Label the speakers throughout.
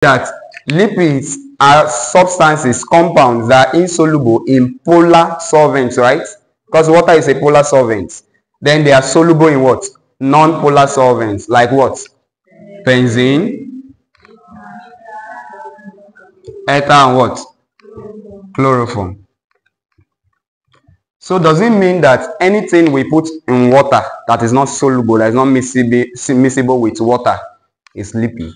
Speaker 1: that lipids are substances, compounds that are insoluble in polar solvents, right? Because water is a polar solvent. Then they are soluble in what? Non-polar solvents, like what? Benzene, ether, and what? Chloroform. So does it mean that anything we put in water that is not soluble, that is not miscible, with water, is lipid?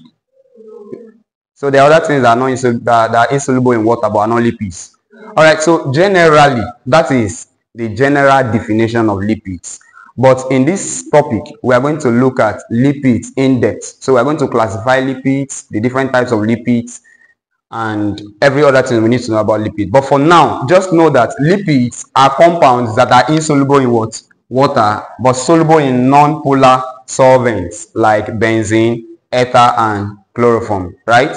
Speaker 1: So are other things that are not that, that are insoluble in water but are not lipids. All right. So generally, that is the general definition of lipids. But in this topic, we are going to look at lipids in depth. So we are going to classify lipids, the different types of lipids, and every other thing we need to know about lipids. But for now, just know that lipids are compounds that are insoluble in what? Water, but soluble in non-polar solvents like benzene, ether, and chloroform, right?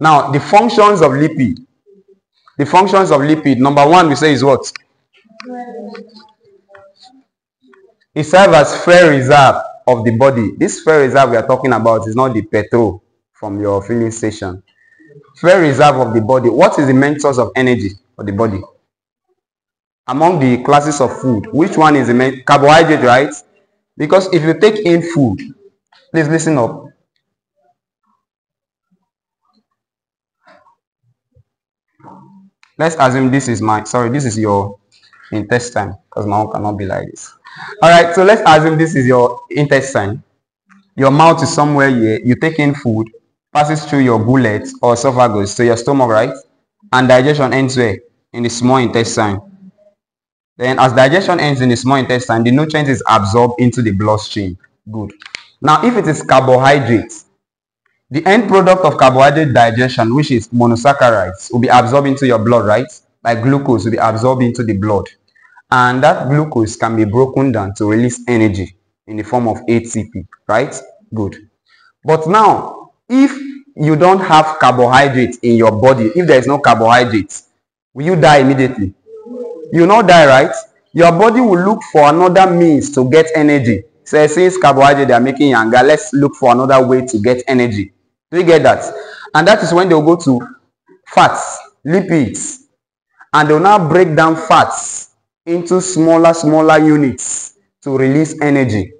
Speaker 1: Now, the functions of lipid. The functions of lipid, number one, we say is what? It serves as fuel reserve of the body. This fuel reserve we are talking about is not the petrol from your filling station. Fuel reserve of the body. What is the main source of energy for the body? Among the classes of food, which one is the main carbohydrate, right? Because if you take in food, please listen up. Let's assume this is my sorry, this is your intestine because my own cannot be like this. All right, so let's assume this is your intestine. Your mouth is somewhere here. You take in food, passes through your gullet or esophagus to your stomach, right? And digestion ends where? In the small intestine. Then as digestion ends in the small intestine, the nutrient is absorbed into the bloodstream. Good. Now, if it is carbohydrates, the end product of carbohydrate digestion, which is monosaccharides, will be absorbed into your blood, right? Like glucose will be absorbed into the blood. And that glucose can be broken down to release energy in the form of ATP, right? Good. But now, if you don't have carbohydrates in your body, if there is no carbohydrates, will you die immediately? You not die, right? Your body will look for another means to get energy. So since carbohydrate they are making you younger, let's look for another way to get energy. Do you get that? And that is when they will go to fats, lipids, and they will now break down fats into smaller, smaller units to release energy.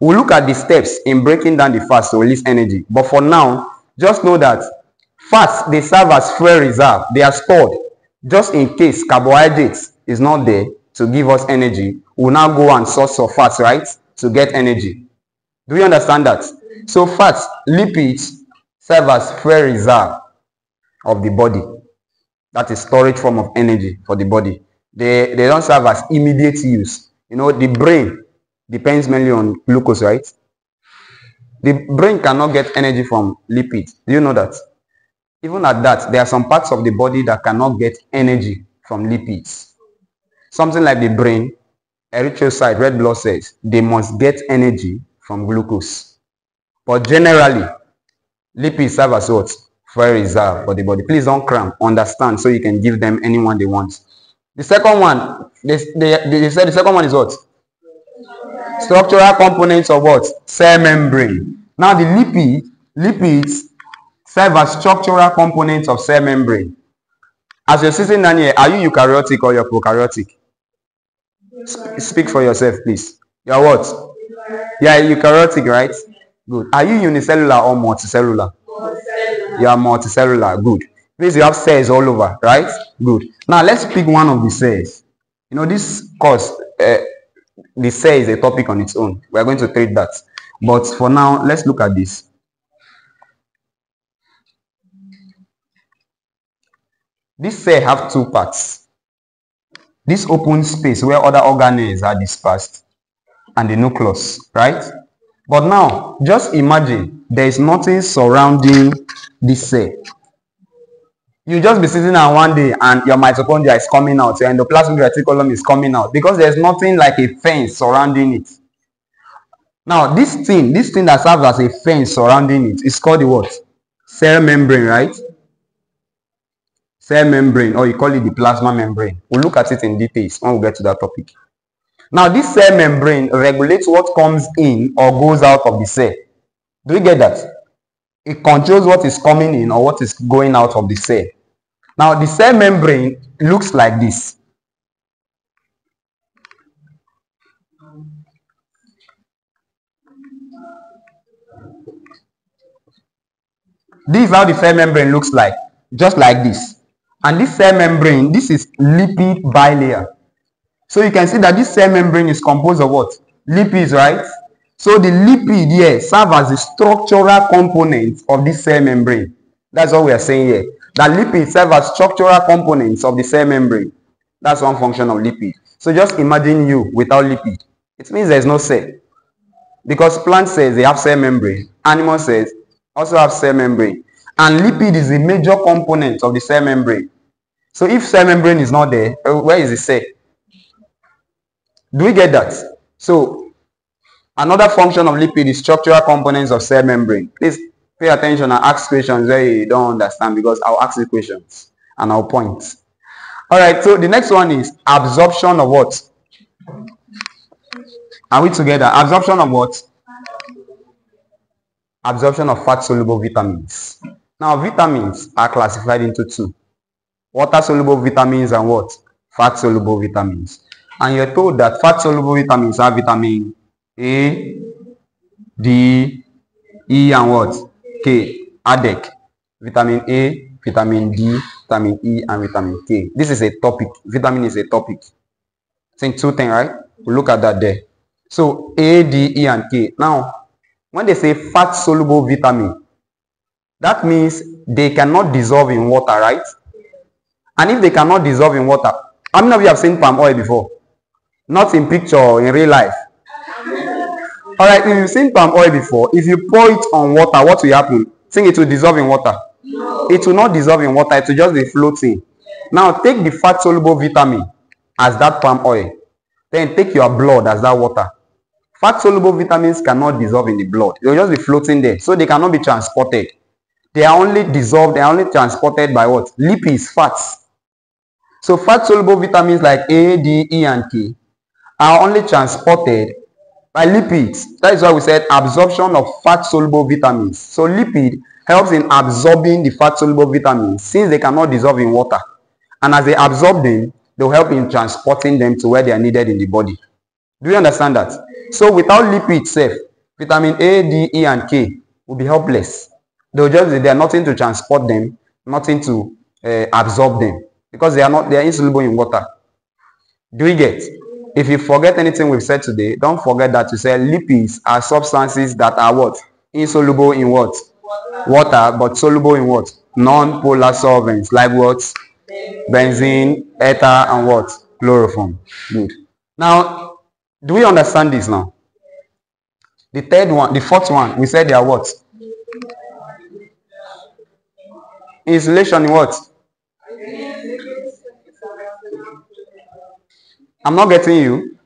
Speaker 1: We'll look at the steps in breaking down the fats to release energy. But for now, just know that fats, they serve as fuel reserve. They are stored just in case carbohydrates is not there to give us energy. We'll now go and source for fats, right? To get energy. Do you understand that? So fats, lipids, serve as fuel reserve of the body. That is storage form of energy for the body. They, they don't serve as immediate use. You know, the brain depends mainly on glucose, right? The brain cannot get energy from lipids. Do you know that? Even at that, there are some parts of the body that cannot get energy from lipids. Something like the brain, erythrocyte, red blood cells, they must get energy from glucose. But generally, lipids serve as what? For reserve for the body. Please don't cram. Understand so you can give them anyone they want. The second one, they, they, they said the second one is what? Structural components of what? Cell membrane. Now the lipid, lipids serve as structural components of cell membrane. As you're sitting down here, are you eukaryotic or you're prokaryotic? Sp speak for yourself, please. You're what? Yeah, eukaryotic, right? Good. Are you unicellular or multicellular? multicellular? You are multicellular. Good. Means you have cells all over, right? Good. Now let's pick one of the cells. You know, this course, uh, the cell is a topic on its own. We are going to treat that. But for now, let's look at this. This cell have two parts. This open space where other organelles are dispersed and the nucleus, right? But now, just imagine there is nothing surrounding this cell. You just be sitting there one day and your mitochondria is coming out, your endoplasmic reticulum is coming out because there's nothing like a fence surrounding it. Now, this thing, this thing that serves as a fence surrounding it is called the what? Cell membrane, right? Cell membrane, or you call it the plasma membrane. We'll look at it in details when we get to that topic. Now, this cell membrane regulates what comes in or goes out of the cell. Do you get that? it controls what is coming in or what is going out of the cell. Now, the cell membrane looks like this. This is how the cell membrane looks like, just like this. And this cell membrane, this is lipid bilayer. So you can see that this cell membrane is composed of what? Lipids, right? So the lipid here serve as the structural component of this cell membrane. That's what we are saying here. That lipids serve as structural components of the cell membrane. That's one function of lipid. So just imagine you without lipid. It means there's no cell. Because plant cells, they have cell membrane. Animal cells also have cell membrane. And lipid is a major component of the cell membrane. So if cell membrane is not there, uh, where is the cell? Do we get that? So another function of lipid is structural components of cell membrane. Please pay attention and ask questions where you don't understand because I'll ask you questions and I'll point. All right, so the next one is absorption of what? Are we together? Absorption of what? Absorption of fat-soluble vitamins. Now, vitamins are classified into two. Water-soluble vitamins and what? Fat-soluble vitamins. And you're told that fat-soluble vitamins are vitamin A, D, E, and what? K. ADEK. Vitamin A, vitamin D, vitamin E, and vitamin K. This is a topic. Vitamin is a topic. Think two things, right? We'll look at that there. So A, D, E, and K. Now, when they say fat soluble vitamin, that means they cannot dissolve in water, right? And if they cannot dissolve in water, how many of you have seen palm oil before? Not in picture, in real life. All right, if you've seen palm oil before, if you pour it on water, what will happen? Think it will dissolve in water? No. It will not dissolve in water, it will just be floating. Now take the fat soluble vitamin as that palm oil. Then take your blood as that water. Fat soluble vitamins cannot dissolve in the blood. They will just be floating there. So they cannot be transported. They are only dissolved, they are only transported by what? Lipids, fats. So fat soluble vitamins like A, D, E, and K are only transported by lipids. That is why we said absorption of fat soluble vitamins. So lipid helps in absorbing the fat soluble vitamins since they cannot dissolve in water. And as they absorb them, they will help in transporting them to where they are needed in the body. Do you understand that? So without lipid itself, vitamin A, D, E, and K will be helpless. They will just they are nothing to transport them, nothing to uh, absorb them because they are not they are insoluble in water. Do we get? If you forget anything we've said today, don't forget that you said lipids are substances that are what? Insoluble in what? Water, but soluble in what? Non-polar solvents like what? Benzene, ether, and what? Chloroform. Good. Now, do we understand this now? The third one, the fourth one, we said they are what? Insulation in what? I'm not getting you.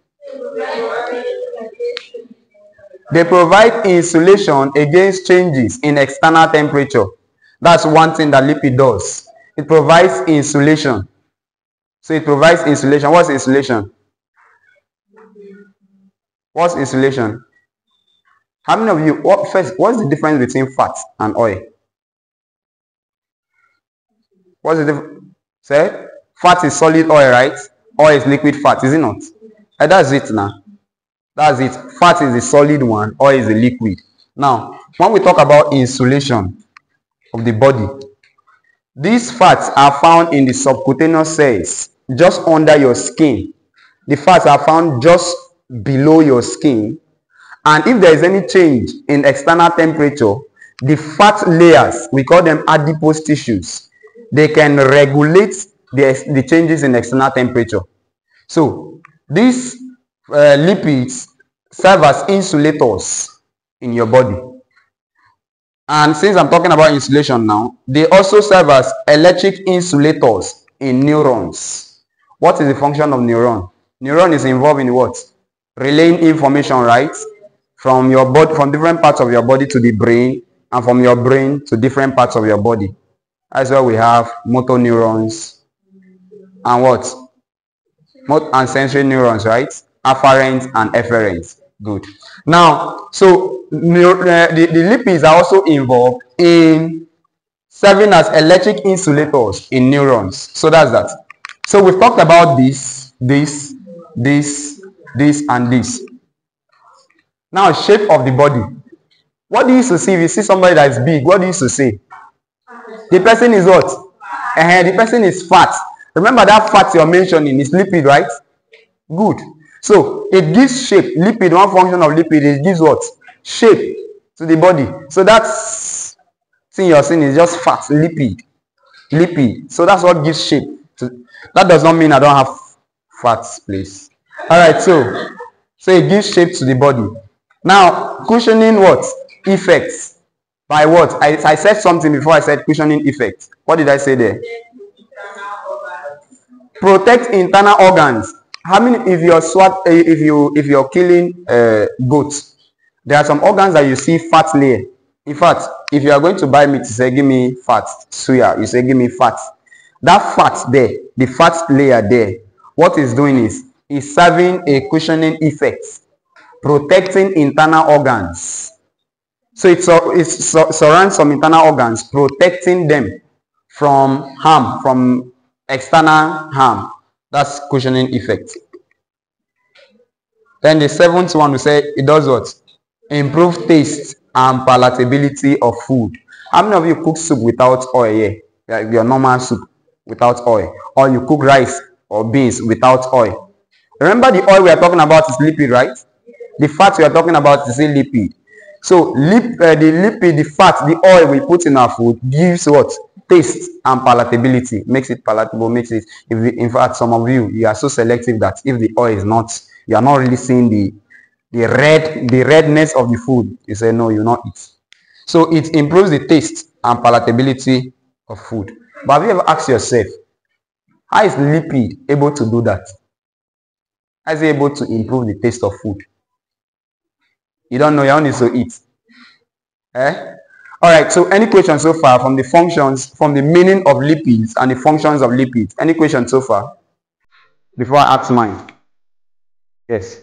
Speaker 1: They provide insulation against changes in external temperature. That's one thing that lipid does. It provides insulation. So it provides insulation. What's insulation? What's insulation? How many of you, what, first, what's the difference between fat and oil? What's the difference? Say, fat is solid oil, right? Oil is liquid fat, is it not? And that's it now. That's it. Fat is the solid one, oil is the liquid. Now, when we talk about insulation of the body, these fats are found in the subcutaneous cells, just under your skin. The fats are found just below your skin. And if there is any change in external temperature, the fat layers, we call them adipose tissues, they can regulate the, the changes in external temperature. So these uh, lipids serve as insulators in your body. And since I'm talking about insulation now, they also serve as electric insulators in neurons. What is the function of neuron? Neuron is involved in what? Relaying information, right? From your body, from different parts of your body to the brain, and from your brain to different parts of your body. That's why we have motor neurons and what? And sensory neurons, right? Afferent and efferent. Good. Now, so uh, the, the lipids are also involved in serving as electric insulators in neurons. So that's that. So we've talked about this, this, this, this, and this. Now, shape of the body. What do you used see if you see somebody that is big? What do you used say? The person is what? Uh, the person is fat. Remember that fat you're mentioning is lipid, right? Good. So it gives shape. Lipid, one function of lipid, it gives what? Shape to the body. So that's thing you're seeing is just fat, lipid. Lipid. So that's what gives shape. To, that does not mean I don't have fats, please. Alright, so so it gives shape to the body. Now, cushioning what? Effects. By what? I, I said something before I said cushioning effect. What did I say there? Protect internal organs. How many if you're swat eh, if you if you're killing uh, goats there are some organs that you see fat layer. In fact if you are going to buy meat say give me fat suya you say give me fat. That fat there the fat layer there what is doing is is serving a cushioning effect protecting internal organs. So it's it surrounds some internal organs protecting them from harm from external harm that's cushioning effect. Then the seventh one we say it does what? Improve taste and palatability of food. How many of you cook soup without oil? Like your normal soup without oil. Or you cook rice or beans without oil. Remember the oil we are talking about is lipid, right? The fat we are talking about is lipid. So lip, uh, the lipid, the fat, the oil we put in our food gives what? Taste and palatability makes it palatable makes it if in fact some of you you are so selective that if the oil is not you are not really seeing the the red the redness of the food you say no you not eat. So it improves the taste and palatability of food. But have you ever asked yourself how is lipid able to do that? How is it able to improve the taste of food? You don't know you only to eat. Eh all right, so any questions so far from the functions, from the meaning of lipids and the functions of lipids? Any questions so far? Before I ask mine. Yes.